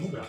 木不了